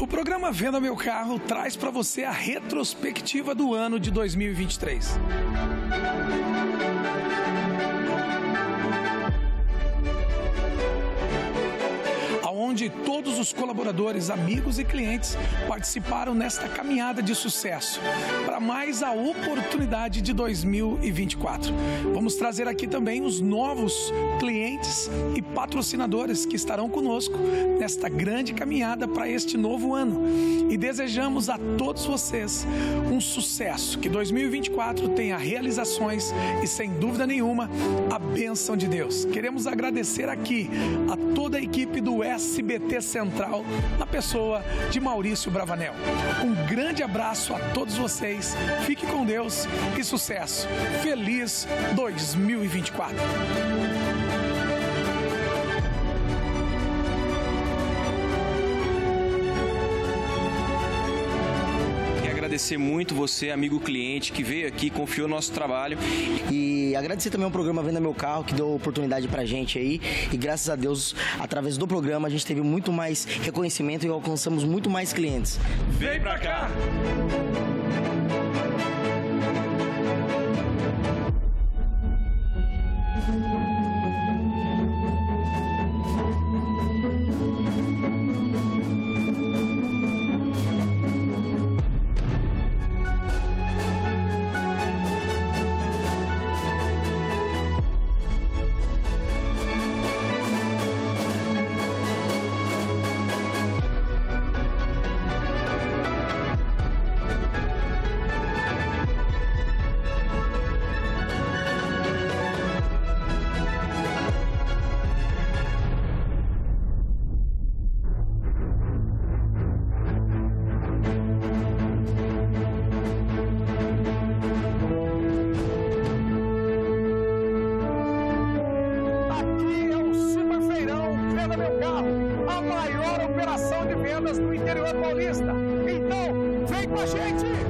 O programa Venda Meu Carro traz para você a retrospectiva do ano de 2023. Onde todos os colaboradores, amigos e clientes participaram nesta caminhada de sucesso para mais a oportunidade de 2024. Vamos trazer aqui também os novos clientes e patrocinadores que estarão conosco nesta grande caminhada para este novo ano. E desejamos a todos vocês um sucesso, que 2024 tenha realizações e, sem dúvida nenhuma, a bênção de Deus. Queremos agradecer aqui a toda a equipe do SBT Central, na pessoa de Maurício Bravanel. Um grande abraço a todos vocês, fique com Deus e sucesso. Feliz 2024! Agradecer muito você, amigo cliente, que veio aqui, confiou no nosso trabalho. E agradecer também ao programa Venda Meu Carro, que deu oportunidade pra gente aí. E graças a Deus, através do programa, a gente teve muito mais reconhecimento e alcançamos muito mais clientes. Vem pra cá! favelas no interior paulista. Então, vem com a gente!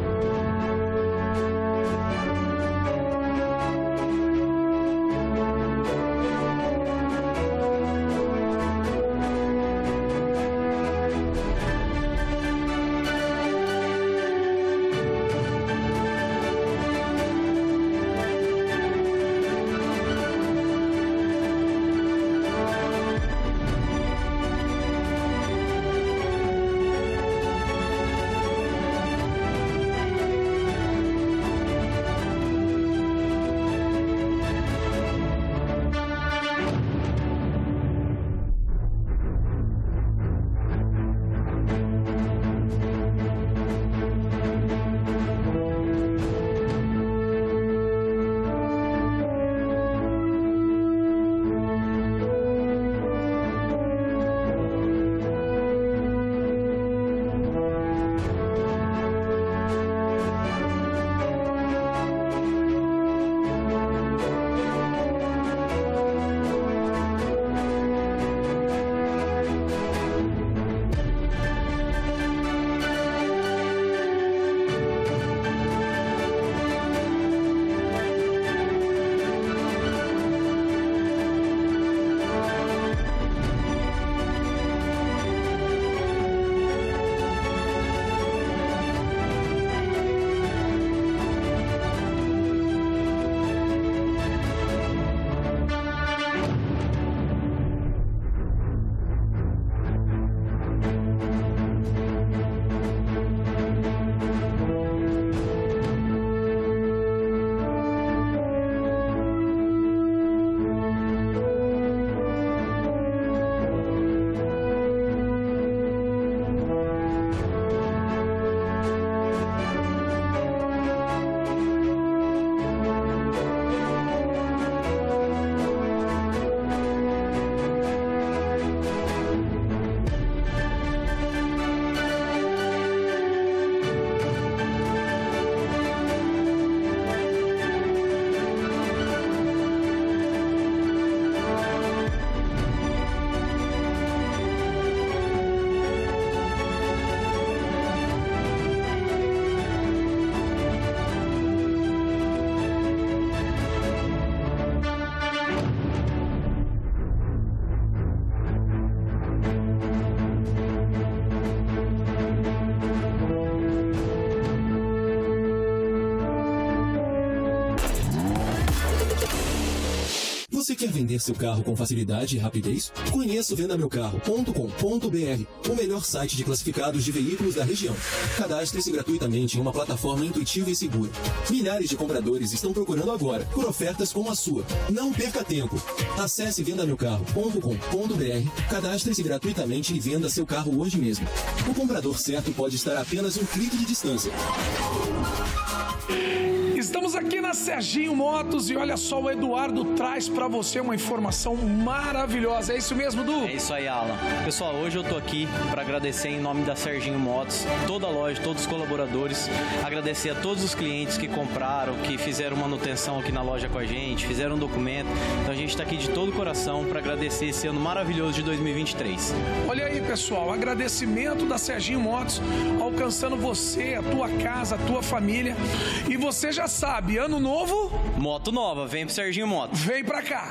Quer vender seu carro com facilidade e rapidez? Conheça o vendameucarro.com.br, o melhor site de classificados de veículos da região. Cadastre-se gratuitamente em uma plataforma intuitiva e segura. Milhares de compradores estão procurando agora por ofertas como a sua. Não perca tempo. Acesse vendameucarro.com.br, cadastre-se gratuitamente e venda seu carro hoje mesmo. O comprador certo pode estar a apenas um clique de distância. Estamos aqui na Serginho Motos e olha só, o Eduardo traz para você uma informação maravilhosa. É isso mesmo, Du? É isso aí, Alan. Pessoal, hoje eu tô aqui para agradecer em nome da Serginho Motos, toda a loja, todos os colaboradores, agradecer a todos os clientes que compraram, que fizeram manutenção aqui na loja com a gente, fizeram um documento. Então a gente está aqui de todo o coração para agradecer esse ano maravilhoso de 2023. Olha aí, pessoal, agradecimento da Serginho Motos alcançando você, a tua casa, a tua família. E você já sabe, ano novo. Moto nova, vem pro Serginho Motos. Vem pra cá.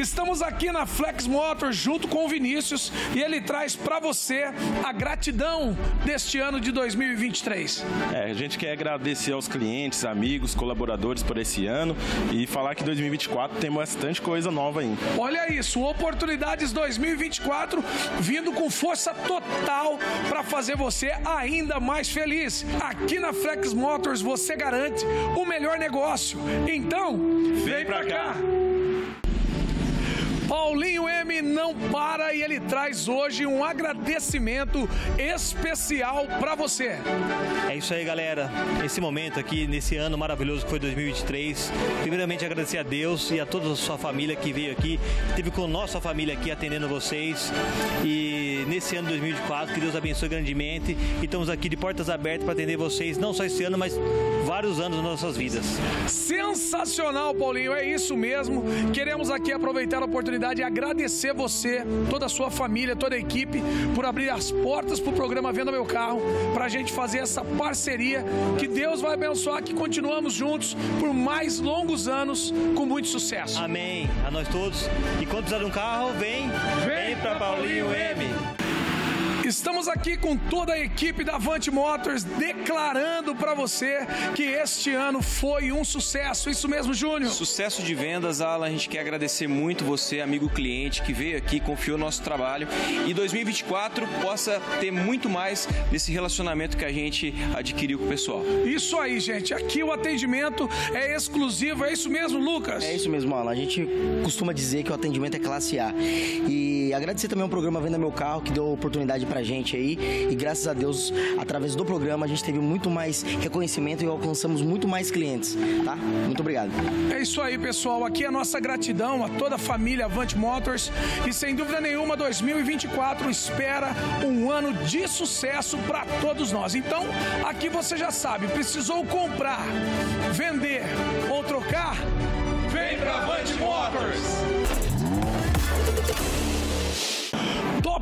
Estamos aqui na Flex Motor junto com o Vinícius e ele traz para você a gratidão deste ano de 2023. É, a gente quer agradecer aos clientes, amigos, colaboradores por esse ano e falar que 2024 tem bastante coisa nova aí. Olha isso, oportunidades 2024 vindo com força total para fazer você ainda mais feliz. Aqui na Flex Motors você garante o melhor negócio. Então, vem, vem pra, cá. cá. Paulinho M não para e ele traz hoje um agradecimento especial para você. É isso aí, galera. Esse momento aqui, nesse ano maravilhoso que foi 2023, primeiramente agradecer a Deus e a toda a sua família que veio aqui, teve com nossa família aqui atendendo vocês e nesse ano 2024 que Deus abençoe grandemente e estamos aqui de portas abertas para atender vocês, não só esse ano, mas vários anos nas nossas vidas. Sensacional, Paulinho, é isso mesmo. Queremos aqui aproveitar a oportunidade e agradecer você, toda a sua família, toda a equipe, por abrir as portas para o programa Venda Meu Carro, para a gente fazer essa parceria. Que Deus vai abençoar, que continuamos juntos por mais longos anos com muito sucesso. Amém. A nós todos. E quando precisar de um carro, vem, vem, vem para Paulinho M. Estamos aqui com toda a equipe da Avante Motors declarando para você que este ano foi um sucesso. Isso mesmo, Júnior? Sucesso de vendas, Alan. A gente quer agradecer muito você, amigo cliente, que veio aqui, confiou no nosso trabalho e 2024 possa ter muito mais desse relacionamento que a gente adquiriu com o pessoal. Isso aí, gente. Aqui o atendimento é exclusivo. É isso mesmo, Lucas? É isso mesmo, Alan. A gente costuma dizer que o atendimento é classe A. E agradecer também ao programa Venda Meu Carro, que deu oportunidade gente aí. E graças a Deus, através do programa, a gente teve muito mais reconhecimento e alcançamos muito mais clientes, tá? Muito obrigado. É isso aí, pessoal. Aqui é a nossa gratidão a toda a família Avante Motors. E sem dúvida nenhuma, 2024 espera um ano de sucesso para todos nós. Então, aqui você já sabe, precisou comprar, vender ou trocar? Vem pra Avante Motors!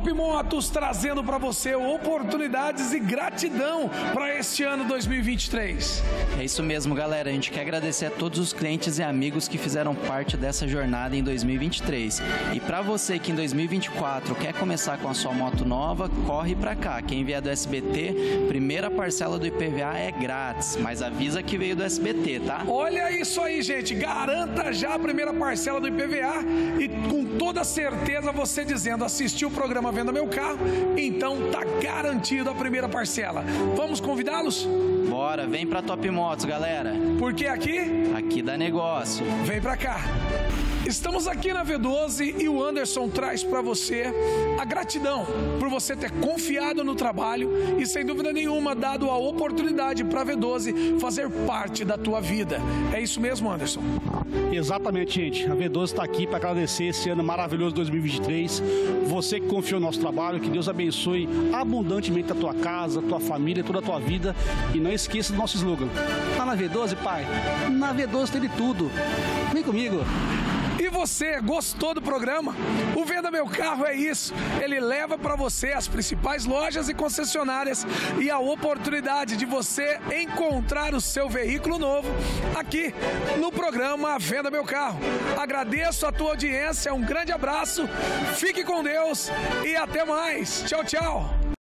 Top Motos trazendo para você oportunidades e gratidão para este ano 2023. É isso mesmo, galera. A gente quer agradecer a todos os clientes e amigos que fizeram parte dessa jornada em 2023. E para você que em 2024 quer começar com a sua moto nova, corre para cá. Quem vier do SBT, primeira parcela do IPVA é grátis, mas avisa que veio do SBT, tá? Olha isso aí, gente. Garanta já a primeira parcela do IPVA e com toda certeza você dizendo assistiu o programa programa Venda Meu Carro, então tá garantido a primeira parcela. Vamos convidá-los? Bora, vem pra Top Motos, galera. Porque aqui? Aqui dá negócio. Vem pra cá. Estamos aqui na V12 e o Anderson traz para você a gratidão por você ter confiado no trabalho e sem dúvida nenhuma dado a oportunidade para a V12 fazer parte da tua vida. É isso mesmo, Anderson? Exatamente, gente. A V12 está aqui para agradecer esse ano maravilhoso 2023. Você que confiou no nosso trabalho, que Deus abençoe abundantemente a tua casa, a tua família, toda a tua vida. E não esqueça do nosso slogan. Tá na V12, pai? Na V12 tem de tudo. Vem comigo. Você gostou do programa? O Venda Meu Carro é isso. Ele leva para você as principais lojas e concessionárias e a oportunidade de você encontrar o seu veículo novo aqui no programa Venda Meu Carro. Agradeço a tua audiência, um grande abraço, fique com Deus e até mais. Tchau, tchau.